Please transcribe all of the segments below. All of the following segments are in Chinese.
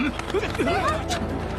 えっ?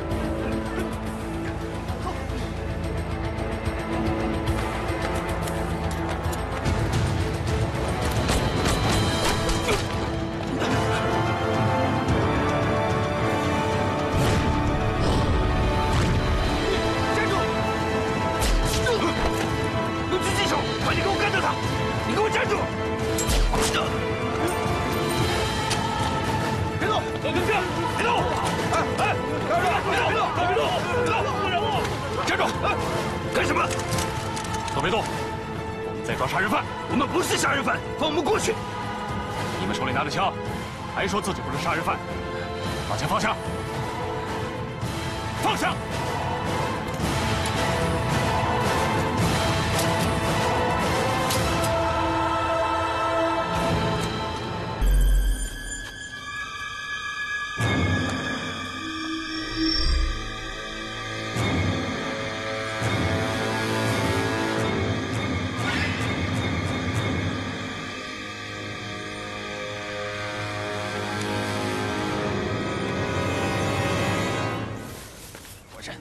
抓杀人犯我们不是杀人犯放我们过去。你们手里拿着枪还说自己不是杀人犯把枪放下。放下！人。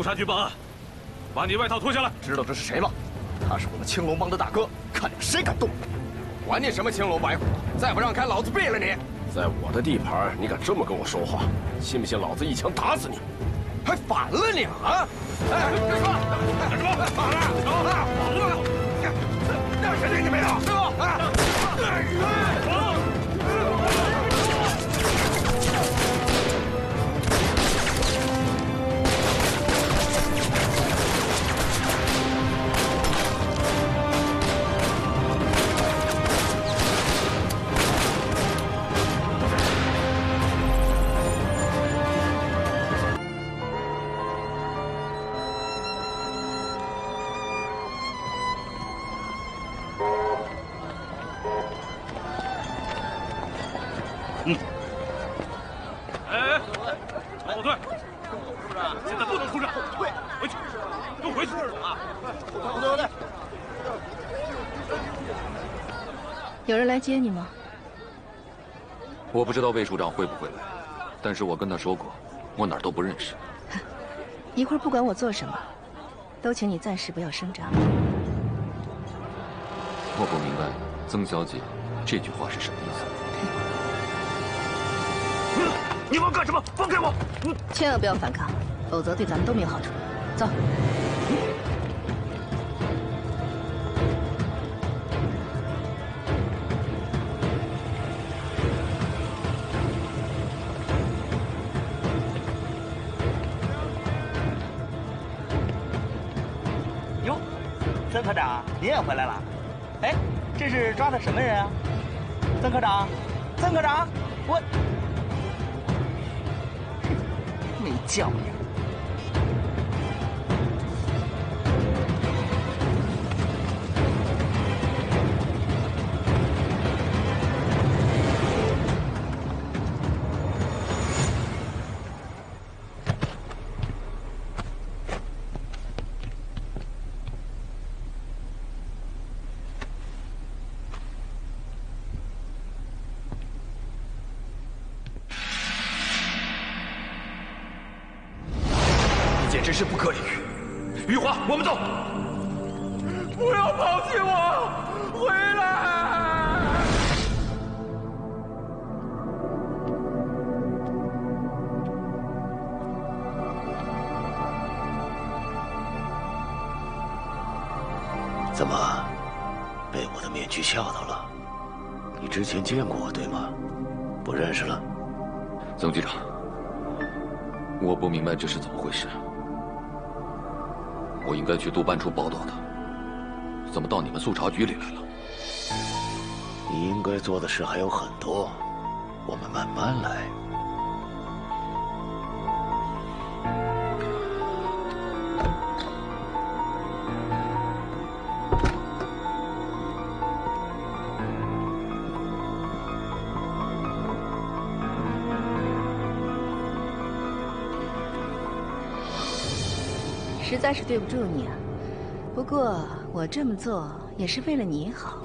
肃察局报案，把你外套脱下来。知道这是谁吗？他是我们青龙帮的大哥，看你们谁敢动！管你什么青龙白虎，再不让开，老子毙了你！在我的地盘，你敢这么跟我说话？信不信老子一枪打死你？还反了你啊！哎，干什么？干什么？哎，后退！现在不能出战，退回去，给我回去！啊！后退后退！有人来接你吗？我不知道魏处长会不会来，但是我跟他说过，我哪儿都不认识。一会儿不管我做什么，都请你暂时不要声张。我不明白，曾小姐这句话是什么意思？你们要干什么？放开我！千万不要反抗，否则对咱们都没有好处。走。哟，曾科长，你也回来了？哎，这是抓的什么人啊？曾科长，曾科长，我没教养。简直是不可理喻！玉华，我们走。不要抛弃我，回来！怎么，被我的面具吓到了？你之前见过我对吗？不认识了？曾局长，我不明白这是怎么回事。我应该去督办处报道的，怎么到你们速查局里来了？你应该做的事还有很多，我们慢慢来。实在是对不住你啊，不过我这么做也是为了你好。